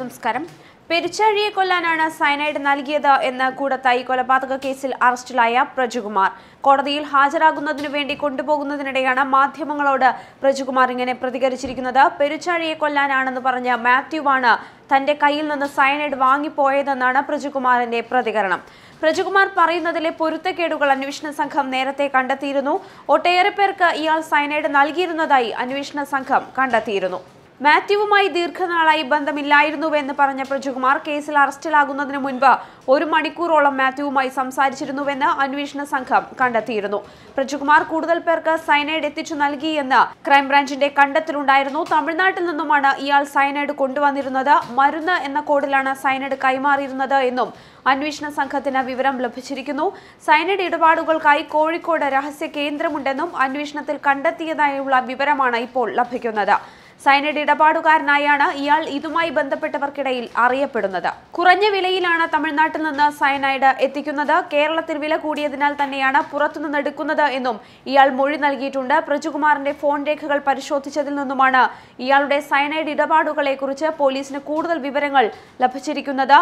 നമസ്കാരം. പെരിച്ചാഴിയെ കൊല്ലാനാണ് സയനൈഡ് നൽകിയത് എന്ന് കൂടത്തായി കൊലപാതക കേസിൽ അറസ്റ്റിലായ പ്രജുകുമാർ. കോടതിയിൽ ഹാജരാകുന്നതിനു വേണ്ടി കൊണ്ടുപോകുന്നതിനിടെയാണ് മാധ്യമങ്ങളോട് പ്രജുകുമാർ ഇങ്ങനെ പ്രതികരിച്ചിരിക്കുന്നത്. പെരിച്ചാഴിയെ കൊല്ലാനാണെന്ന് പറഞ്ഞ മാത്യുവാണ് തന്റെ കയ്യിൽ നിന്ന് സയനൈഡ് വാങ്ങിപ്പോയതെന്നാണ് പ്രജുകുമാറിന്റെ പ്രതികരണം. പ്രജുകുമാർ പറയുന്നതിലെ പൊരുത്തക്കേടുകൾ അന്വേഷണ സംഘം നേരത്തെ കണ്ടെത്തിയിരുന്നു. ഒട്ടേറെ പേർക്ക് ഇയാൾ സയനൈഡ് നൽകിയിരുന്നതായി അന്വേഷണ സംഘം കണ്ടെത്തിയിരുന്നു. മാത്യുവുമായി ദീർഘനാളായി ബന്ധമില്ലായിരുന്നുവെന്ന് പറഞ്ഞ പ്രജുകുമാർ കേസിൽ അറസ്റ്റിലാകുന്നതിന് മുൻപ് ഒരു മണിക്കൂറോളം മാത്യുവുമായി സംസാരിച്ചിരുന്നുവെന്ന് അന്വേഷണ സംഘം കണ്ടെത്തിയിരുന്നു. പ്രജുകുമാർ കൂടുതൽ പേർക്ക് സയനൈഡ് എത്തിച്ചു നൽകിയെന്ന് ക്രൈംബ്രാഞ്ചിന്റെ കണ്ടെത്തലുണ്ടായിരുന്നു. തമിഴ്നാട്ടിൽ നിന്നുമാണ് ഇയാൾ സയനൈഡ് കൊണ്ടുവന്നിരുന്നത്. മരുന്ന് എന്ന കോഡിലാണ് സയനൈഡ് കൈമാറിയിരുന്നത് എന്നും അന്വേഷണ സംഘത്തിന് വിവരം ലഭിച്ചിരിക്കുന്നു. സയനൈഡ് ഇടപാടുകൾക്കായി കോഴിക്കോട് രഹസ്യ കേന്ദ്രമുണ്ടെന്നും അന്വേഷണത്തിൽ കണ്ടെത്തിയതായുള്ള വിവരമാണ് ഇപ്പോൾ ലഭിക്കുന്നത്. സയനൈഡ് ഇടപാടുകാരനായാണ് ഇയാൾ. ഇതുമായി ബന്ധപ്പെട്ടവർക്കിടയിൽ അറിയപ്പെടുന്നത്. കുറഞ്ഞ വിലയിലാണ് തമിഴ്നാട്ടിൽ നിന്ന് സൈനൈഡ് എത്തിക്കുന്നത്. കേരളത്തിൽ വില കൂടിയതിനാൽ തന്നെയാണ് പുറത്തുനിന്ന് എടുക്കുന്നത് എന്നും ഇയാൾ മൊഴി നൽകിയിട്ടുണ്ട്. പ്രജുകുമാറിന്റെ ഫോൺ രേഖകൾ പരിശോധിച്ചതിൽ നിന്നുമാണ് ഇയാളുടെ സൈനൈഡ് ഇടപാടുകളെ കുറിച്ച് പോലീസിന് കൂടുതൽ വിവരങ്ങൾ ലഭിച്ചിരിക്കുന്നത്.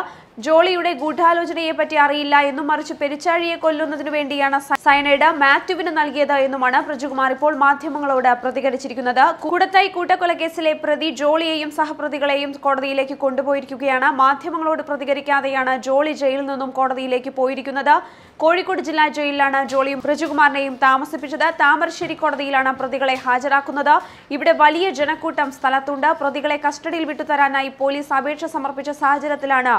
ജോളിയുടെ ഗൂഢാലോചനയെ പറ്റി അറിയില്ല എന്നും മറിച്ച് പെരിച്ചാഴിയെ കൊല്ലുന്നതിനു വേണ്ടിയാണ് സൈനൈഡ് മാത്യുവിന് നൽകിയത് എന്നുമാണ് പ്രജുകുമാർ ഇപ്പോൾ മാധ്യമങ്ങളോട് പ്രതികരിച്ചിരിക്കുന്നത്. കൂടത്തായി കൂട്ടക്കൊലക്കേസിലെ പ്രതി ജോളിയെയും സഹപ്രതികളെയും കോടതിയിലേക്ക് കൊണ്ടുപോയിരിക്കുകയാണ്. മാധ്യമങ്ങളോട് പ്രതികരിക്കാതെയാണ് ജോളി ജയിലിൽ നിന്നും കോടതിയിലേക്ക് പോയിരിക്കുന്നത്. കോഴിക്കോട് ജില്ലാ ജയിലിലാണ് ജോളിയും പ്രജുകുമാറിനെയും താമസിപ്പിച്ചത്. താമരശ്ശേരി കോടതിയിലാണ് പ്രതികളെ ഹാജരാക്കുന്നത്. ഇവിടെ വലിയ ജനക്കൂട്ടം സ്ഥലത്തുണ്ട്. പ്രതികളെ കസ്റ്റഡിയിൽ വിട്ടുതരാനായി പോലീസ് അപേക്ഷ സമർപ്പിച്ച സാഹചര്യത്തിലാണ്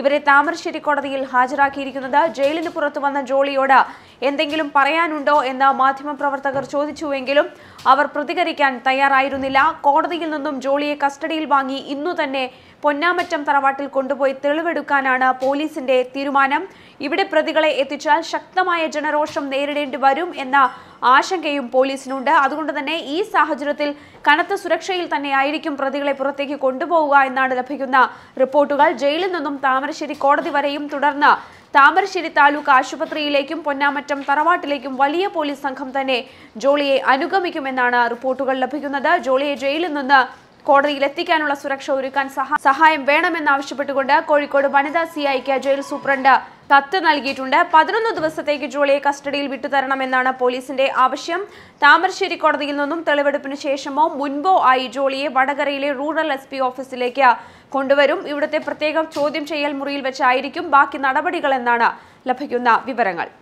ഇവരെ താമരശ്ശേരി കോടതിയിൽ ഹാജരാക്കിയിരിക്കുന്നത്. ജയിലിന് പുറത്തു വന്ന ജോളിയോട് എന്തെങ്കിലും പറയാനുണ്ടോ എന്ന് മാധ്യമപ്രവർത്തകർ ചോദിച്ചുവെങ്കിലും അവർ പ്രതികരിക്കാൻ തയ്യാറായിരുന്നില്ല. കോടതിയിൽ നിന്നും ജോളിയെ കസ്റ്റഡിയിൽ വാങ്ങി ഇന്നു തന്നെ പൊന്നാമറ്റം തറവാട്ടിൽ കൊണ്ടുപോയി തെളിവെടുക്കാനാണ് പോലീസിന്റെ തീരുമാനം. ഇവിടെ പ്രതികളെ എത്തിച്ചാൽ ശക്തമായ ജനരോഷം നേരിടേണ്ടി വരും എന്ന ആശങ്കയും പോലീസിനുണ്ട്. അതുകൊണ്ട് തന്നെ ഈ സാഹചര്യത്തിൽ കനത്ത സുരക്ഷയിൽ തന്നെയായിരിക്കും പ്രതികളെ പുറത്തേക്ക് കൊണ്ടുപോവുക എന്നാണ് ലഭിക്കുന്ന റിപ്പോർട്ടുകൾ. ജയിലിൽ നിന്നും താമരശ്ശേരി കോടതി വരെയും തുടർന്ന് താമരശ്ശേരി താലൂക്ക് ആശുപത്രിയിലേക്കും പൊന്നാമറ്റം തറവാട്ടിലേക്കും വലിയ പോലീസ് സംഘം തന്നെ ജോളിയെ അനുഗമിക്കുമെന്നാണ് റിപ്പോർട്ടുകൾ ലഭിക്കുന്നത്. ജോളിയെ ജയിലിൽ നിന്ന് കോടതിയിൽ എത്തിക്കാനുള്ള സുരക്ഷ ഒരുക്കാൻ സഹ- സഹായം വേണമെന്നാവശ്യപ്പെട്ടുകൊണ്ട് കോഴിക്കോട് വനിതാ സിഐക്ക് ജയിൽ സൂപ്രണ്ട് കത്ത് നൽകിയിട്ടുണ്ട്. പതിനൊന്ന് ദിവസത്തേക്ക് ജോളിയെ കസ്റ്റഡിയിൽ വിട്ടുതരണമെന്നാണ് പോലീസിന്റെ ആവശ്യം. താമരശ്ശേരി കോടതിയിൽ നിന്നും തെളിവെടുപ്പിന് ശേഷമോ മുൻപോ ആയി ജോളിയെ വടകരയിലെ റൂറൽ എസ് ഓഫീസിലേക്ക് കൊണ്ടുവരും. ഇവിടുത്തെ പ്രത്യേക ചോദ്യം ചെയ്യൽ മുറിയിൽ വെച്ചായിരിക്കും ബാക്കി നടപടികളെന്നാണ് ലഭിക്കുന്ന വിവരങ്ങൾ.